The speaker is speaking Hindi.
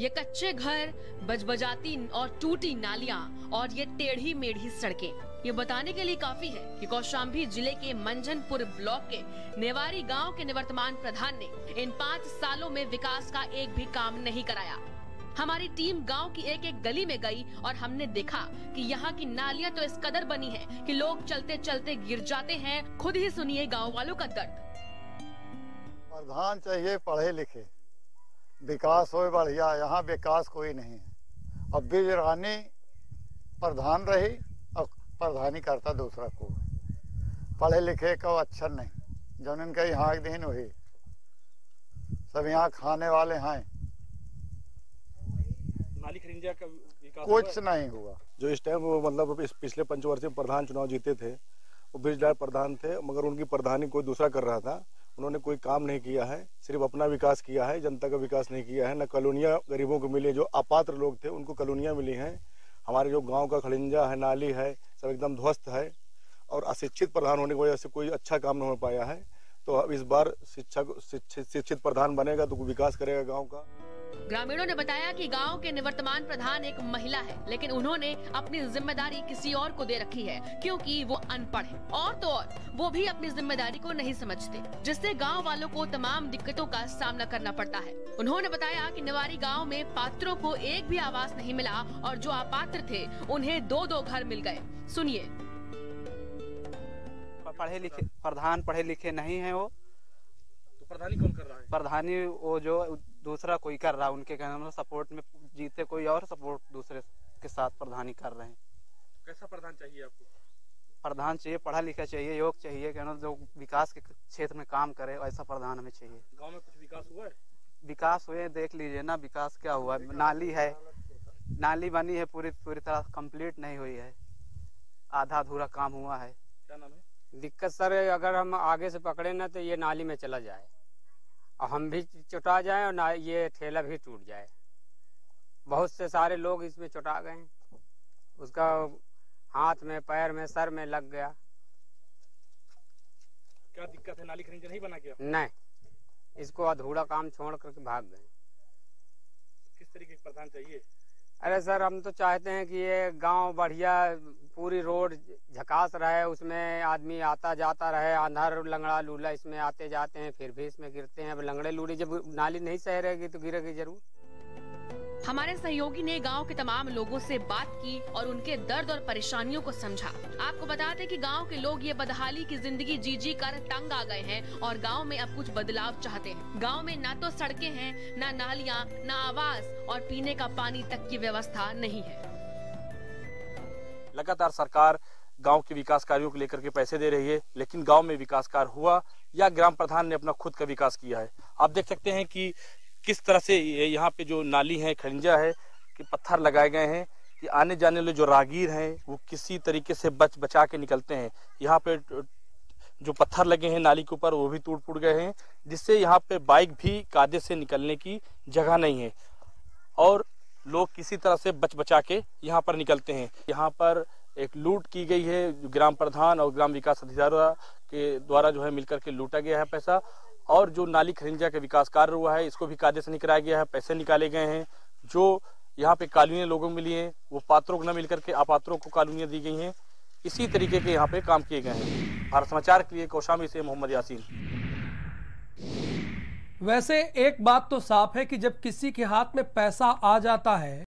ये कच्चे घर, बजबजाती और टूटी नालियाँ और ये टेढ़ी मेढ़ी सड़कें। ये बताने के लिए काफ़ी है कि कौशाम्बी ज़िले के मंझनपुर ब्लॉक के नेवारी गाँव के निवर्तमान प्रधान ने इन पाँच सालों में विकास का एक भी काम नहीं कराया। हमारी टीम गाँव की एक एक गली में गई और हमने देखा कि यहाँ की नालियाँ तो इस कदर बनी है कि लोग चलते चलते गिर जाते हैं। खुद ही सुनिए गाँव वालों का दर्द। प्रधान चाहिए पढ़े लिखे। विकास हो बढ़िया यहाँ विकास कोई नहीं है। अब बीज रानी प्रधान रही और प्रधानी करता दूसरा को पढ़े लिखे का अक्षर नहीं। जब इनका यहाँ एक दिन हुई। सब यहाँ खाने वाले हैं। नाली खरिंजा का कुछ हुआ? नहीं हुआ। जो इस टाइम वो मतलब इस पिछले पंचवर्षीय प्रधान चुनाव जीते थे वो ब्रिजलाल प्रधान थे मगर उनकी प्रधानी कोई दूसरा कर रहा था। उन्होंने कोई काम नहीं किया है, सिर्फ़ अपना विकास किया है, जनता का विकास नहीं किया है, न कॉलोनियाँ गरीबों को मिले जो अपात्र लोग थे, उनको कॉलोनियाँ मिली हैं। हमारे जो गाँव का खलिंजा है, नाली है, सब एकदम ध्वस्त है और अशिक्षित प्रधान होने की वजह से कोई अच्छा काम नहीं हो पाया है। तो अब इस बार शिक्षा शिक्षित प्रधान बनेगा तो विकास करेगा गाँव का। ग्रामीणों ने बताया कि गाँव के निवर्तमान प्रधान एक महिला है लेकिन उन्होंने अपनी ज़िम्मेदारी किसी और को दे रखी है क्योंकि वो अनपढ़ है। और तो और वो भी अपनी ज़िम्मेदारी को नहीं समझते जिससे गाँव वालों को तमाम दिक्कतों का सामना करना पड़ता है। उन्होंने बताया कि निवारी गाँव में पात्रों को एक भी आवास नहीं मिला और जो अपात्र थे उन्हें दो दो घर मिल गए। सुनिए। पढ़े लिखे प्रधान पढ़े लिखे नहीं है वो। तो प्रधानी कौन कर रहा है? प्रधानी वो जो दूसरा कोई कर रहा है उनके कहने मतलब सपोर्ट में जीते कोई और सपोर्ट दूसरे के साथ प्रधानी कर रहे हैं। कैसा प्रधान चाहिए आपको? प्रधान चाहिए पढ़ा लिखा चाहिए योग चाहिए कहना जो विकास के क्षेत्र में काम करे ऐसा प्रधान हमें चाहिए। गाँव में कुछ विकास हुआ है? विकास हुए देख लीजिए ना विकास क्या हुआ है। नाली है। नाली बनी है पूरी पूरी तरह कंप्लीट नहीं हुई है। आधा अधूरा काम हुआ है। क्या नाम है? दिक्कत सर अगर हम आगे से पकड़े ना तो ये नाली में चला जाए। हम भी चुटा जाए और ना ये ठेला भी टूट जाए। बहुत से सारे लोग इसमें चुटा गए उसका हाथ में पैर में सर में लग गया। क्या दिक्कत है? नाली खरिंजा नहीं बना गया नहीं। इसको अधूरा काम छोड़ करके भाग गए। किस तरीके के प्रधान चाहिए? अरे सर हम तो चाहते हैं कि ये गाँव बढ़िया पूरी रोड झकास रहे, उसमें आदमी आता जाता रहे, अंधार लंगड़ा लूला इसमें आते जाते हैं, फिर भी इसमें गिरते हैं। अब लंगड़े लूड़ी जब नाली नहीं सह रहेगी तो गिरेगी ज़रूर। हमारे सहयोगी ने गाँव के तमाम लोगों से बात की और उनके दर्द और परेशानियों को समझा। आपको बता दें कि गाँव के लोग ये बदहाली की ज़िंदगी जी जी कर तंग आ गए हैं और गाँव में अब कुछ बदलाव चाहते हैं। गाँव में ना तो सड़कें हैं, ना नालियाँ, ना आवास और पीने का पानी तक की व्यवस्था नहीं है। लगातार सरकार गाँव के विकास कार्यों को लेकर के पैसे दे रही है, लेकिन गाँव में विकास कार्य हुआ या ग्राम प्रधान ने अपना खुद का विकास किया है? आप देख सकते हैं कि किस तरह से यहाँ पे जो नाली है खरिंजा है, कि पत्थर लगाए गए हैं, कि आने जाने वाले जो रागीर हैं, वो किसी तरीके से बच, बचा के निकलते हैं। यहाँ पे जो पत्थर लगे हैं नाली के ऊपर, वो भी टूट फूट गए हैं, जिससे यहाँ पे बाइक भी कादे से निकलने की जगह नहीं है। और लोग किसी तरह से बच बचा के यहाँ पर निकलते हैं। यहाँ पर एक लूट की गई है, ग्राम प्रधान और ग्राम विकास अधिकारी के द्वारा जो है मिलकर के लूटा गया है पैसा और जो नाली खरिंजा के विकास कार्य हुआ है, इसको भी कायदे से नहीं कराया गया है, पैसे निकाले गए हैं। जो यहाँ पे कॉलोनियाँ लोगों को मिली हैं, वो पात्रों को न मिलकर के अपात्रों को कॉलोनियाँ दी गई हैं। इसी तरीके के यहाँ पे काम किए गए हैं। भारत समाचार के लिए कौशाम्बी से मोहम्मद यासीन। वैसे एक बात तो साफ़ है कि जब किसी के हाथ में पैसा आ जाता है